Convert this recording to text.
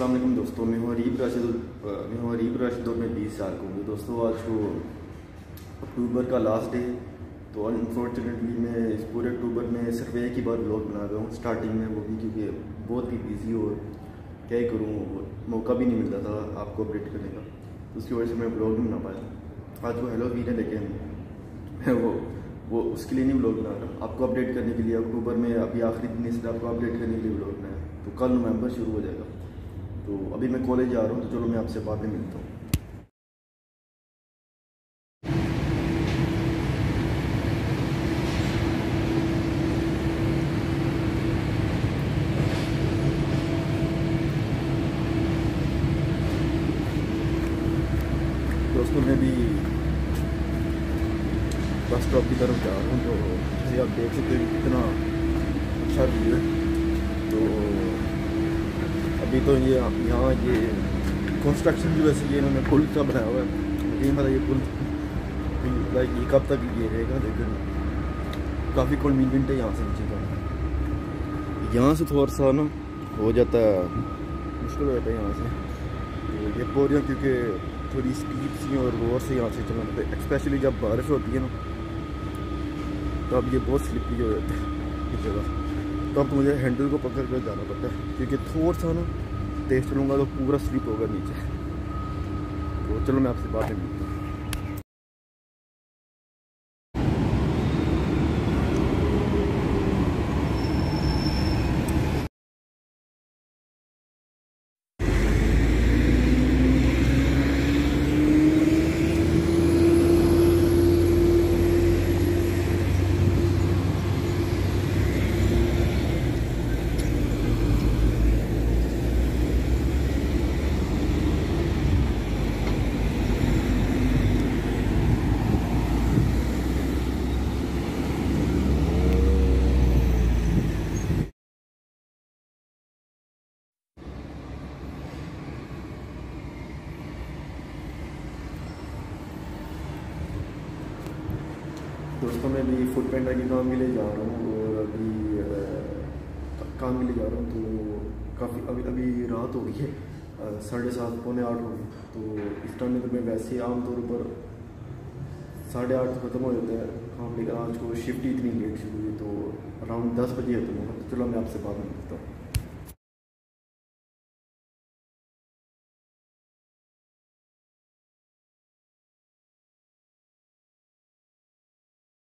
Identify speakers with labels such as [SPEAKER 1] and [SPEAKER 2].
[SPEAKER 1] वालेकुम दोस्तों, मैं हूँ अरीब राशिद मैं हूँ अरीब राशिद और मैं बीस साल का हूँ। दोस्तों, आज को अक्टूबर का लास्ट डे तो अनफॉर्चुनेटली मैं इस पूरे अक्टूबर में सिर्फ़ एक ही बार ब्लॉग बना रहा हूँ स्टार्टिंग में वो भी, क्योंकि बहुत ही बिज़ी और क्या ही करूँ मौका भी नहीं मिलता था आपको अपडेट करने का तो उसकी वजह से मैं ब्लॉग नहीं बना पाया। आज वो हेलो वीर है। लेकिन वो वो उसके लिए नहीं ब्लॉग बना रहा, आपको अपडेट करने के लिए अक्टूबर में, अभी आखिरी दिन इसलिए आपको अपडेट करने के लिए ब्लॉग बनाया तो कल नवंबर शुरू हो जाएगा। तो अभी मैं कॉलेज जा रहा हूँ तो चलो मैं आपसे बाद में मिलता हूँ। दोस्तों, मैं भी बस स्टॉप की तरफ़ जा रहा हूँ तो आप देख सकते हैं कितना अच्छा व्यू है। अभी तो ये यहाँ ये कंस्ट्रक्शन की वजह से ये इन्होंने पुल का बनाया हुआ है। नहीं पता ये पुल लाइक ये कब तक ये रहेगा, लेकिन काफ़ी कन्वीनियंट है यहाँ से नीचे जाना। यहाँ से थोड़ा सा ना हो जाता है, मुश्किल हो जाता है यहाँ से। तो ये बोरियाँ क्योंकि थोड़ी स्पीड सी और रोर से यहाँ से चलना पड़ता है एक्सपेशली जब बारिश होती है ना तो अब ये बहुत स्लिपी हो जाता है जगह। तो अब मुझे हैंडल को पकड़ कर जाना पड़ता है, क्योंकि थोड़ा सा ना तेज चलूँगा तो पूरा स्लिप होगा नीचे। तो चलो मैं आपसे बात नहीं दोस्तों मैं अभी फुट पेंटर के काम के लिए जा रहा हूँ और अभी काम के लिए जा रहा हूँ तो काफ़ी, अभी अभी रात हो गई है साढ़े सात, पौने आठ हो गई तो इस टाइम में तो मैं वैसे ही आमतौर पर साढ़े आठ तो ख़त्म हो जाता है काम लेकर आज को शिफ्ट इतनी लेट शुरू हुई तो अराउंड दस बजे खत्म होगा। तो चलो मैं आपसे बात करता हूँ।